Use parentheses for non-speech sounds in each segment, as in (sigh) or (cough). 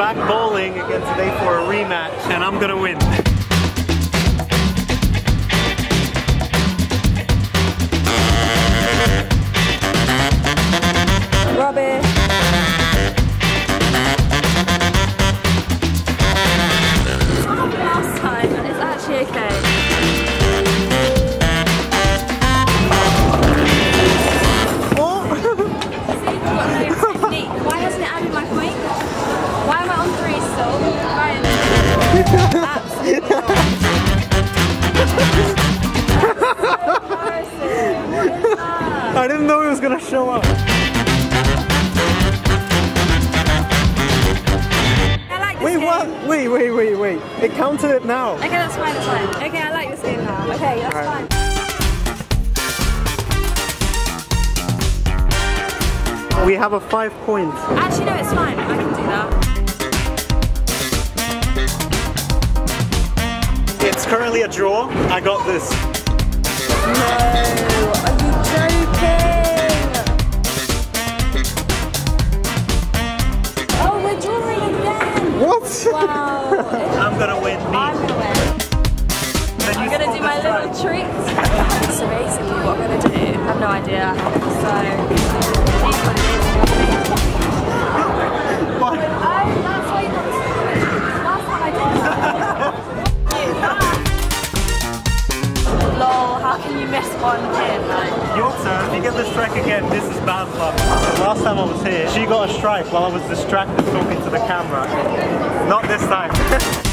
Back bowling again today for a rematch, and I'm gonna win. (laughs) I didn't know he was gonna show up. I like this Wait, game. what? Wait, wait, wait, wait. It counted it now. Okay, that's fine, that's fine. Okay, I like this game now. Okay, that's Alright. fine. We have a five points. Actually, no, it's fine. I can do that. It's currently a draw. I got this. No, are you joking? Oh, we're drawing again. What? Wow. I'm gonna win. Me. Can you miss one pin? Your turn. If you get the strike again, this is bad luck. Last time I was here, she got a strike while I was distracted talking to the camera. Not this time. (laughs)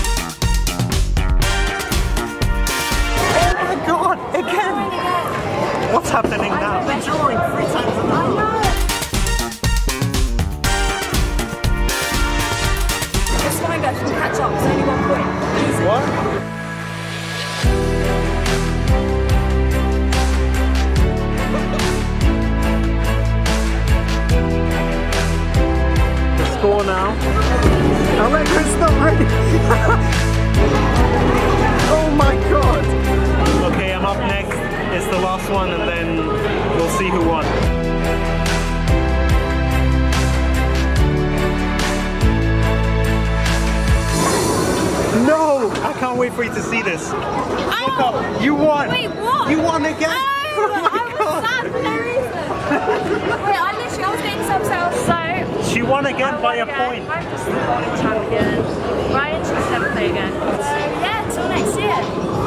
the one and then we'll see who won. No! I can't wait for you to see this. Look up. Oh! You won. Wait, what? You won again. Oh, (laughs) Oh my I was God. sad for no reason. Wait, I literally I was getting some else. So She won again I by a again. point. I'm just the bowling champion. Bryan should never play again. So (laughs) yeah, till next year.